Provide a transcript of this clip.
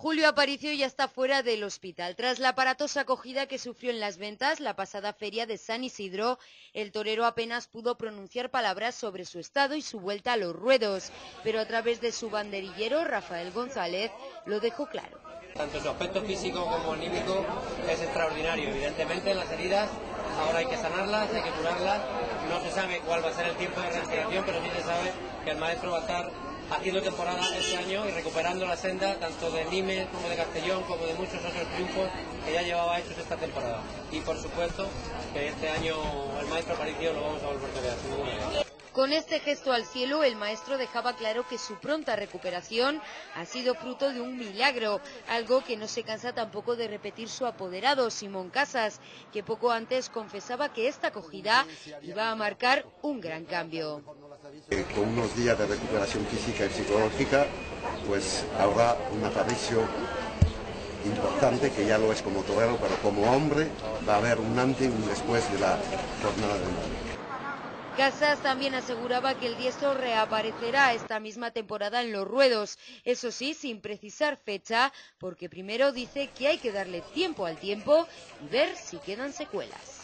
Julio Aparicio ya está fuera del hospital. Tras la aparatosa acogida que sufrió en las ventas la pasada feria de San Isidro, el torero apenas pudo pronunciar palabras sobre su estado y su vuelta a los ruedos, pero a través de su banderillero, Rafael González, lo dejó claro. Tanto su aspecto físico como anímico es extraordinario. Evidentemente las heridas ahora hay que sanarlas, hay que curarlas. No se sabe cuál va a ser el tiempo de recuperación, pero sí se sabe que el maestro va a estar haciendo temporada este año y recuperando la senda tanto de Nimes como de Castellón como de muchos otros triunfos que ya llevaba hechos esta temporada. Y por supuesto que este año el maestro Aparicio lo vamos a volver a ver, Con este gesto al cielo, el maestro dejaba claro que su pronta recuperación ha sido fruto de un milagro, algo que no se cansa tampoco de repetir su apoderado, Simón Casas, que poco antes confesaba que esta acogida iba a marcar un gran cambio. Eh, con unos días de recuperación física y psicológica, pues habrá un aparicio importante, que ya lo es como torero, pero como hombre va a haber un antes y un después de la jornada de mañana. Casas también aseguraba que el diestro reaparecerá esta misma temporada en los ruedos, eso sí, sin precisar fecha, porque primero dice que hay que darle tiempo al tiempo y ver si quedan secuelas.